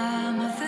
I'm the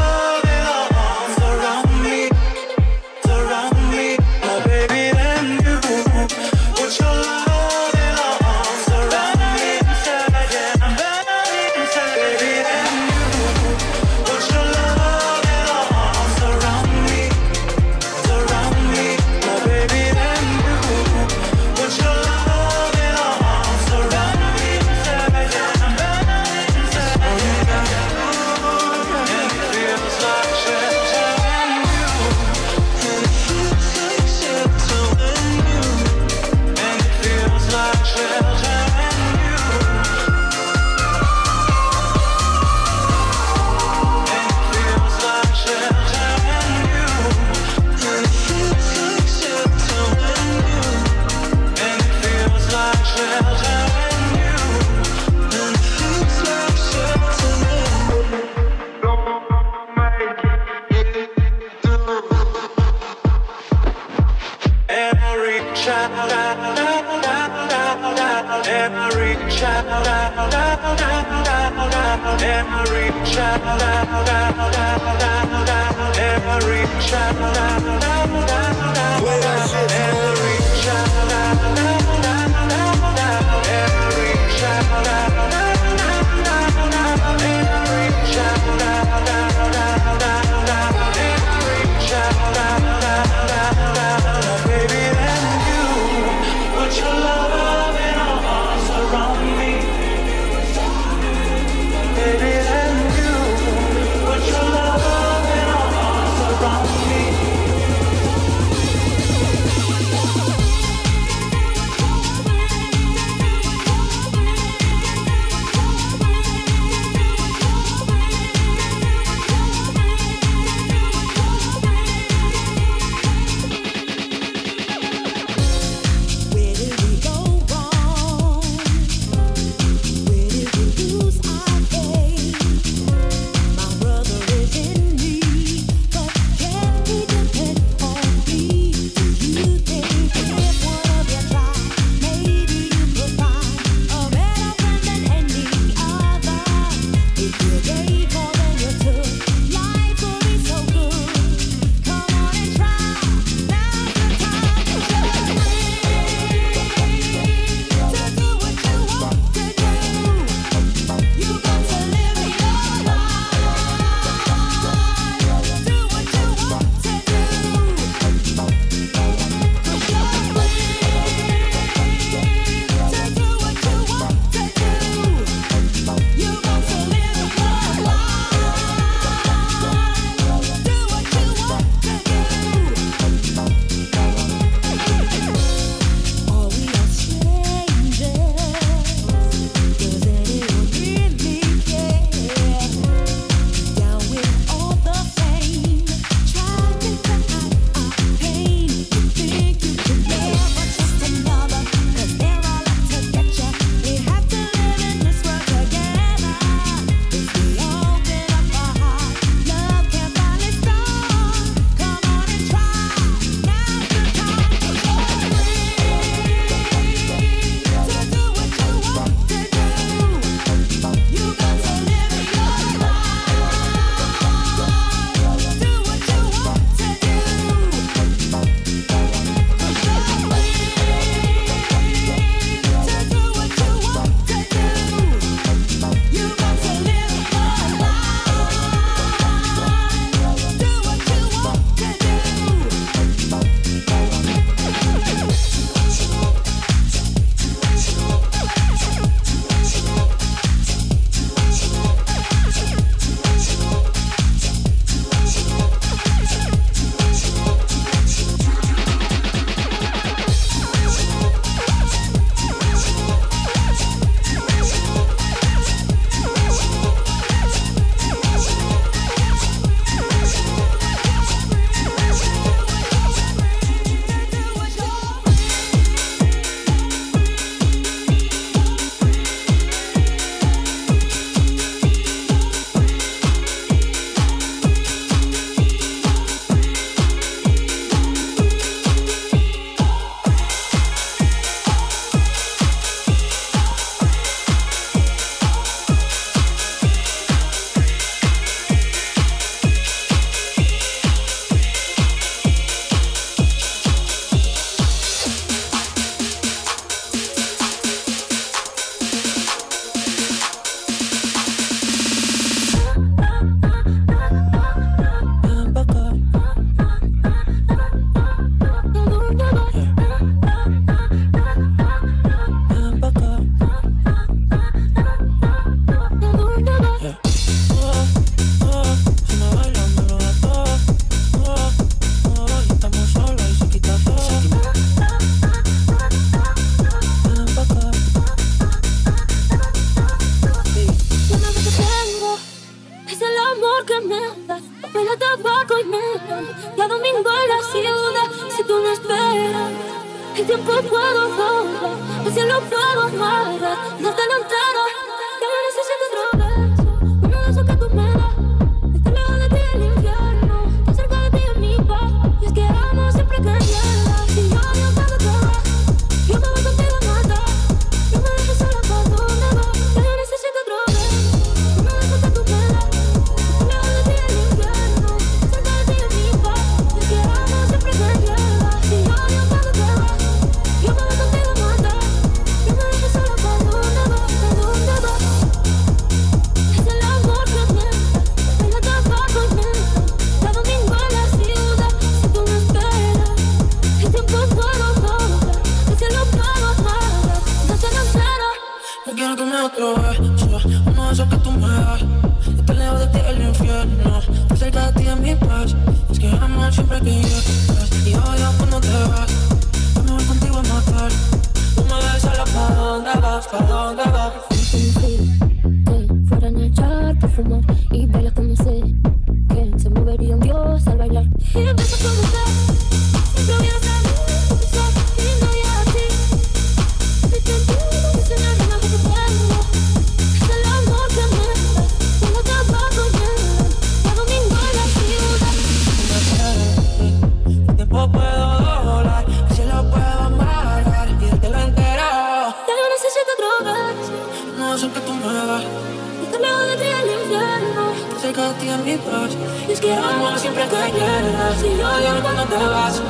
acércate a mi broche Y es que amo siempre que llegas Y yo lloro cuando te vas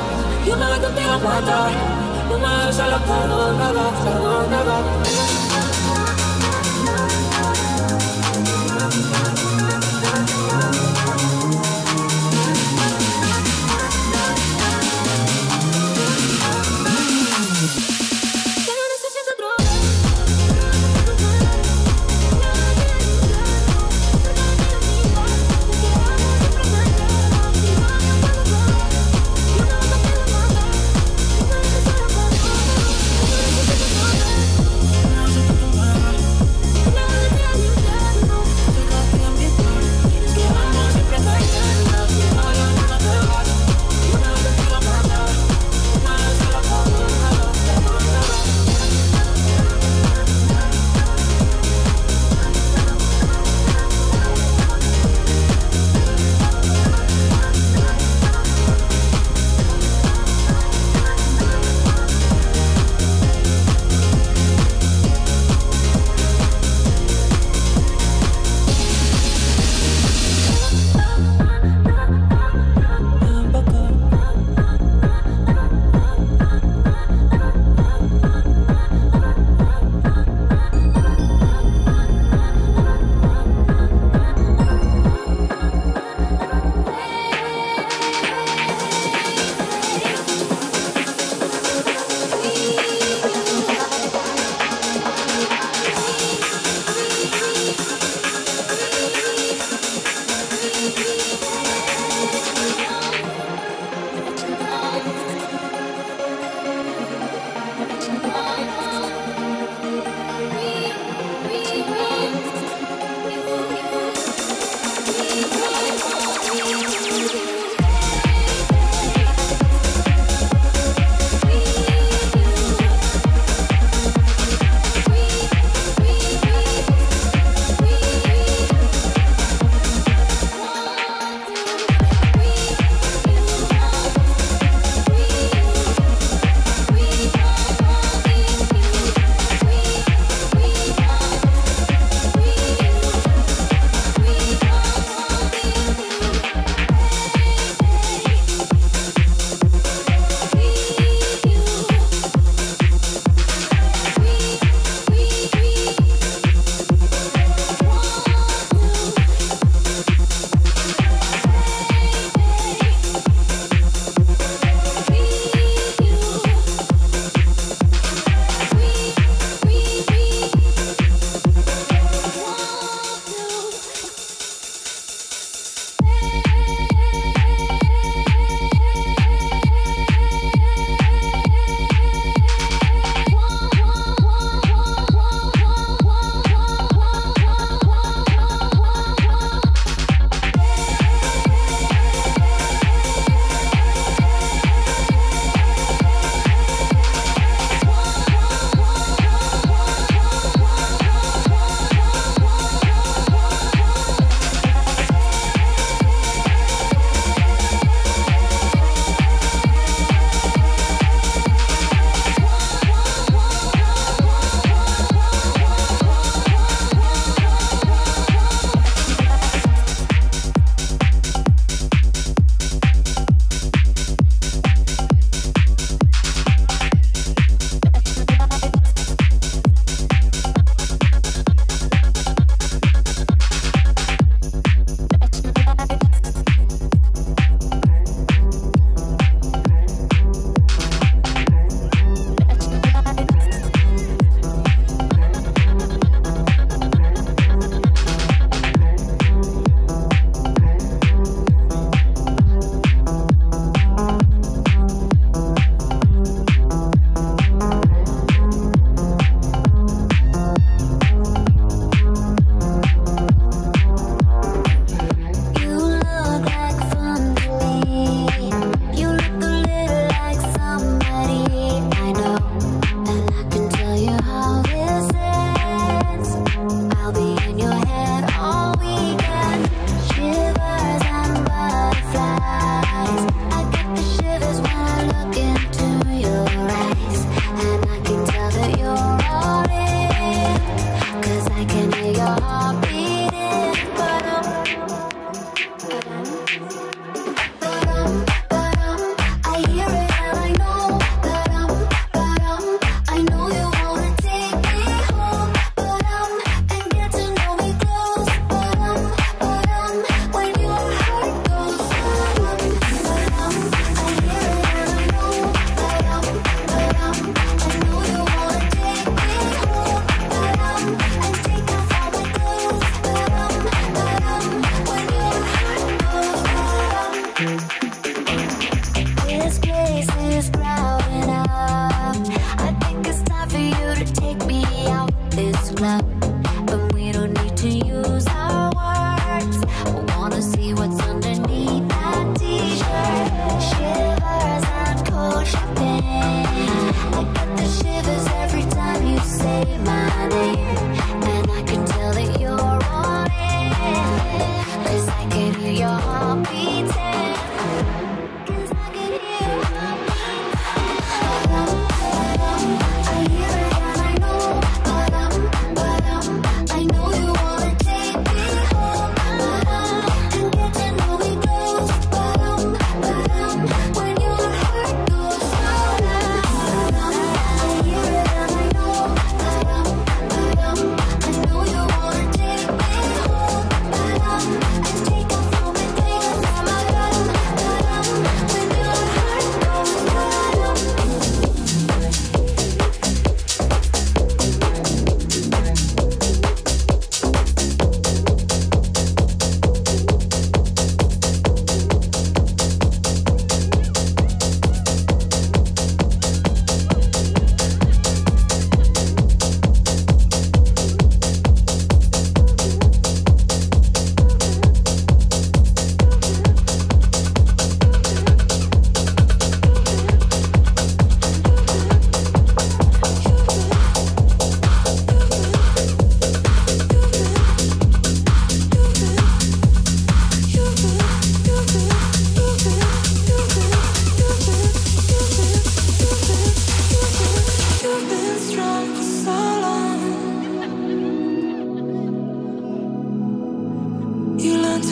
Yo me voy contigo a matar No me dejes a la me vas? ¿A me vas?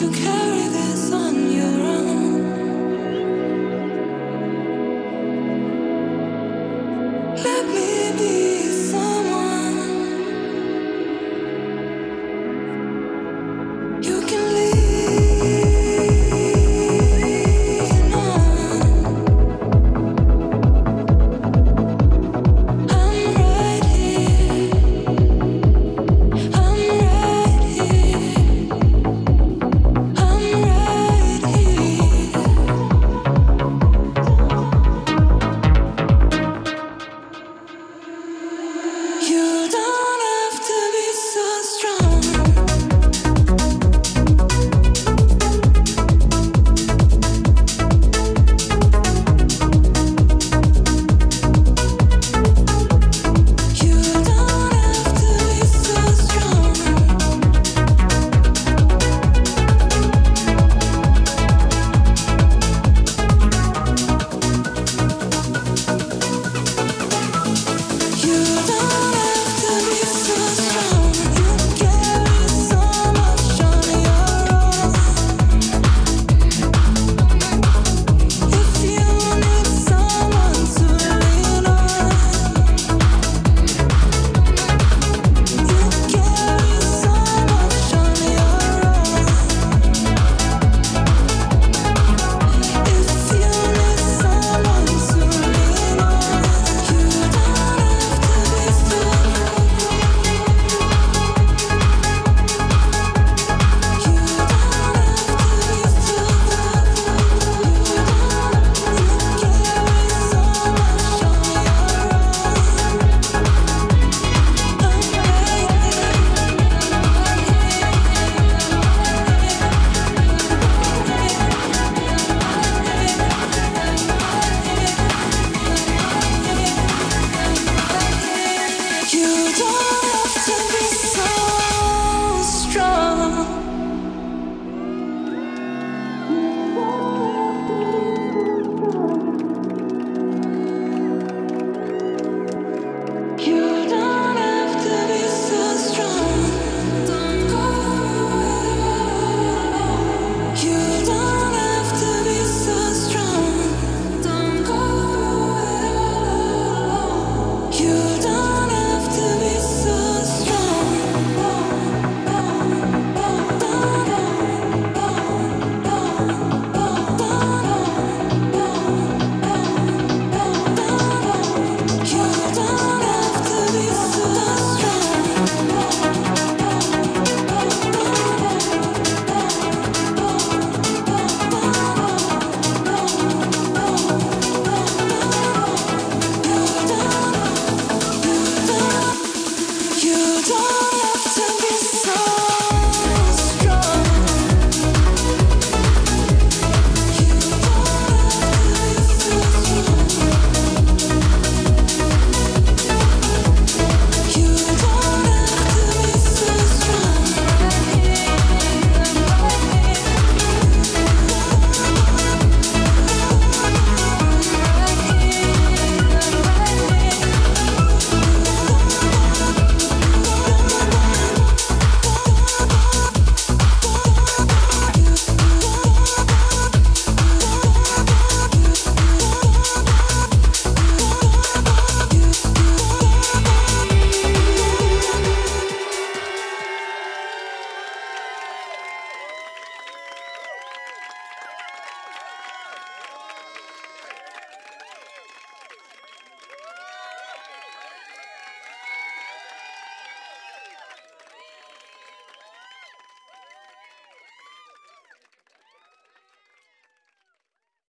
to care